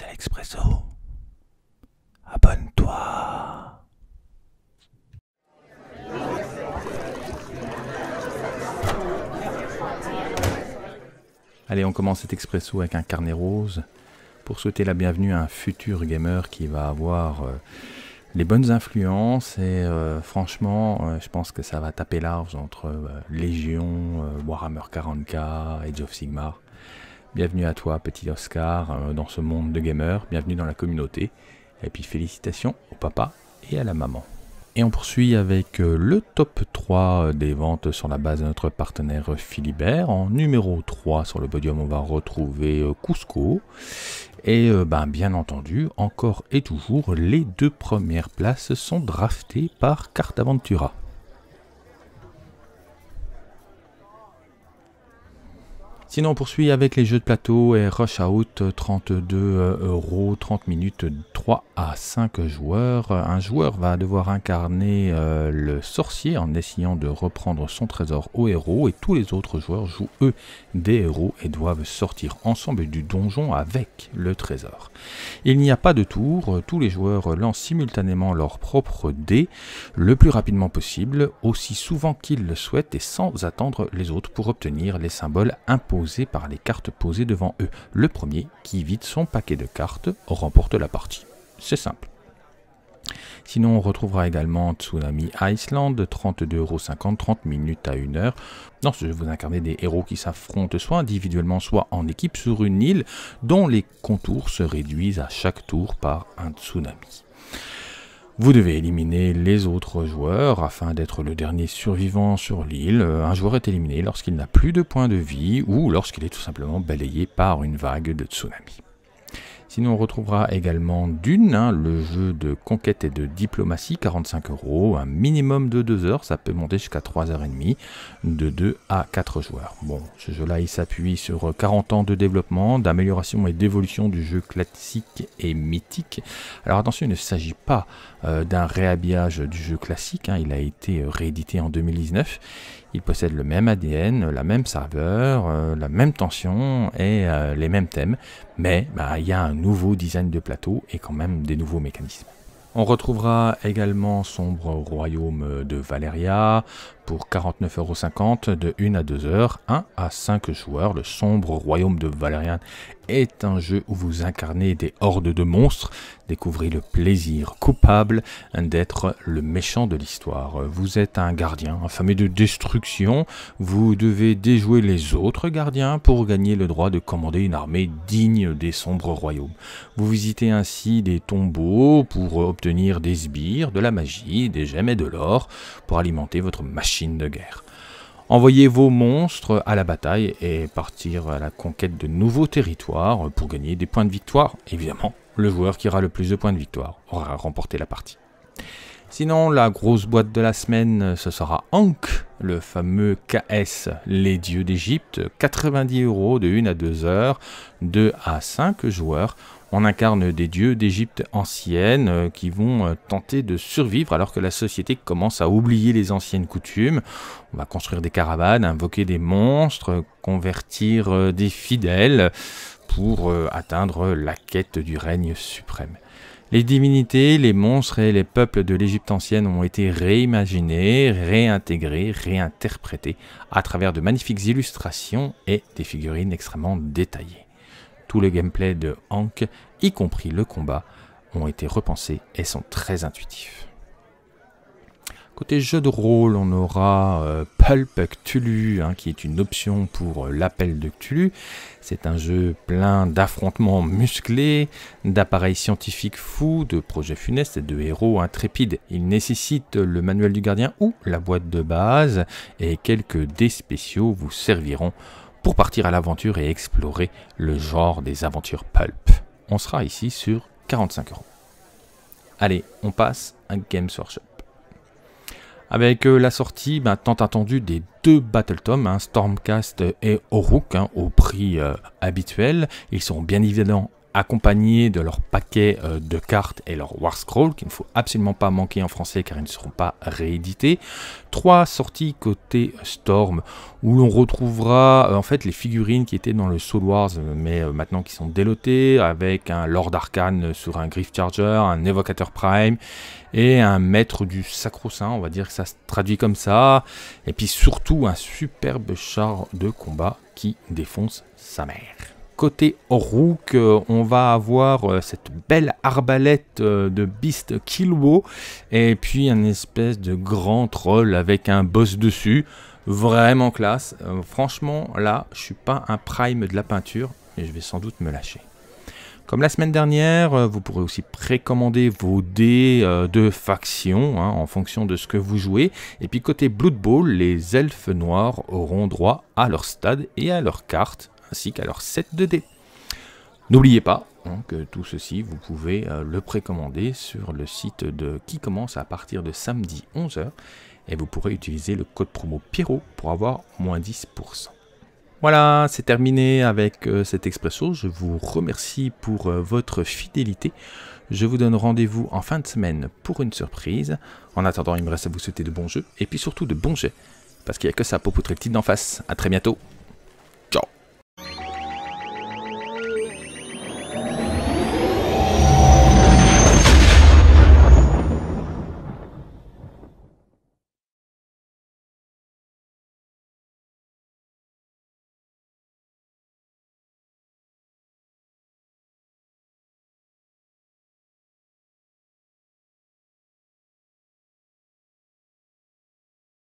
c'est l'Expresso. Abonne-toi. Allez, on commence cet expresso avec un carnet rose pour souhaiter la bienvenue à un futur gamer qui va avoir euh, les bonnes influences et euh, franchement, euh, je pense que ça va taper large entre Légion, Warhammer 40k, Age of Sigmar. Bienvenue à toi, petit Oscar, dans ce monde de gamer. Bienvenue dans la communauté. Et puis félicitations au papa et à la maman. Et on poursuit avec euh, le top 3 des ventes sur la base de notre partenaire Philibert. En numéro 3 sur le podium, on va retrouver euh, Cusco. Et euh, ben, bien entendu, encore et toujours, les deux premières places sont draftées par Cartaventura. Sinon, on poursuit avec les jeux de plateau et Rush Out, 32 euros, 30 minutes, 3 à 5 joueurs. Un joueur va devoir incarner euh, le sorcier en essayant de reprendre son trésor au héros et tous les autres joueurs jouent eux des héros et doivent sortir ensemble du donjon avec le trésor. Il n'y a pas de tour, tous les joueurs lancent simultanément leur propre dé le plus rapidement possible, aussi souvent qu'ils le souhaitent et sans attendre les autres pour obtenir les symboles imposés par les cartes posées devant eux. Le premier qui vide son paquet de cartes remporte la partie. C'est simple. Sinon, on retrouvera également Tsunami Iceland, 32,50€, 30 minutes à 1 heure. Dans ce jeu, vous incarnez des héros qui s'affrontent soit individuellement, soit en équipe sur une île dont les contours se réduisent à chaque tour par un tsunami. Vous devez éliminer les autres joueurs afin d'être le dernier survivant sur l'île. Un joueur est éliminé lorsqu'il n'a plus de points de vie ou lorsqu'il est tout simplement balayé par une vague de tsunami. Sinon, on retrouvera également Dune, hein, le jeu de conquête et de diplomatie, 45 euros, un minimum de 2 heures, ça peut monter jusqu'à 3h30, de 2 à 4 joueurs. Bon, ce jeu-là, il s'appuie sur 40 ans de développement, d'amélioration et d'évolution du jeu classique et mythique. Alors attention, il ne s'agit pas euh, d'un réhabillage du jeu classique, hein, il a été réédité en 2019. Il possède le même ADN, la même serveur, euh, la même tension et euh, les mêmes thèmes, mais bah, il y a un nouveau design de plateau et quand même des nouveaux mécanismes. On retrouvera également Sombre Royaume de Valeria pour 49,50€ de 1 à 2 heures, 1 à 5 joueurs. Le Sombre Royaume de Valerian est un jeu où vous incarnez des hordes de monstres. Découvrez le plaisir coupable d'être le méchant de l'histoire. Vous êtes un gardien affamé de destruction. Vous devez déjouer les autres gardiens pour gagner le droit de commander une armée digne des sombres royaumes. Vous visitez ainsi des tombeaux pour obtenir des sbires, de la magie, des gemmes et de l'or pour alimenter votre machine de guerre. Envoyez vos monstres à la bataille et partir à la conquête de nouveaux territoires pour gagner des points de victoire. Évidemment, le joueur qui aura le plus de points de victoire aura remporté la partie. Sinon, la grosse boîte de la semaine, ce sera Ankh, le fameux KS, les dieux d'Égypte, 90 euros de 1 à 2 heures, 2 à 5 joueurs. On incarne des dieux d'Égypte ancienne euh, qui vont euh, tenter de survivre alors que la société commence à oublier les anciennes coutumes. On va construire des caravanes, invoquer des monstres, convertir euh, des fidèles pour atteindre la quête du règne suprême. Les divinités, les monstres et les peuples de l'Égypte ancienne ont été réimaginés, réintégrés, réinterprétés à travers de magnifiques illustrations et des figurines extrêmement détaillées. Tous les gameplays de Hank, y compris le combat, ont été repensés et sont très intuitifs. Côté jeu de rôle, on aura euh, Pulp Cthulhu, hein, qui est une option pour euh, l'appel de Cthulhu. C'est un jeu plein d'affrontements musclés, d'appareils scientifiques fous, de projets funestes et de héros intrépides. Il nécessite le manuel du gardien ou la boîte de base, et quelques dés spéciaux vous serviront pour partir à l'aventure et explorer le genre des aventures pulp. On sera ici sur 45 euros. Allez, on passe à Games Workshop. Avec euh, la sortie ben, tant attendue des deux Battle Tom, hein, Stormcast et Oruk, hein, au prix euh, habituel. Ils seront bien évidemment accompagné de leur paquet euh, de cartes et leur War Scroll, qu'il ne faut absolument pas manquer en français car ils ne seront pas réédités. Trois sorties côté Storm, où l'on retrouvera euh, en fait les figurines qui étaient dans le Soul Wars, mais euh, maintenant qui sont délotées, avec un Lord Arcane sur un Griff Charger, un Évocateur Prime, et un maître du sacro-saint, on va dire que ça se traduit comme ça, et puis surtout un superbe char de combat qui défonce sa mère. Côté Rook, euh, on va avoir euh, cette belle arbalète euh, de Beast Kilwo et puis un espèce de grand troll avec un boss dessus. Vraiment classe. franchement, là, je suis pas un prime de la peinture et je vais sans doute me lâcher. Comme la semaine dernière, vous pourrez aussi précommander vos dés de faction hein, en fonction de ce que vous jouez. Et puis côté Blood Bowl, les elfes noirs auront droit à leur stade et à leur carte ainsi qu'à leur set de dés. N'oubliez pas hein, que tout ceci, vous pouvez euh, le précommander sur le site de qui commence à partir de samedi 11h et vous pourrez utiliser le code promo Pierrot pour avoir moins 10%. Voilà, c'est terminé avec euh, cet expresso. Je vous remercie pour euh, votre fidélité. Je vous donne rendez-vous en fin de semaine pour une surprise. En attendant, il me reste à vous souhaiter de bons jeux et puis surtout de bons jets. Parce qu'il n'y a que ça pour poutrer le titre d'en face. A très bientôt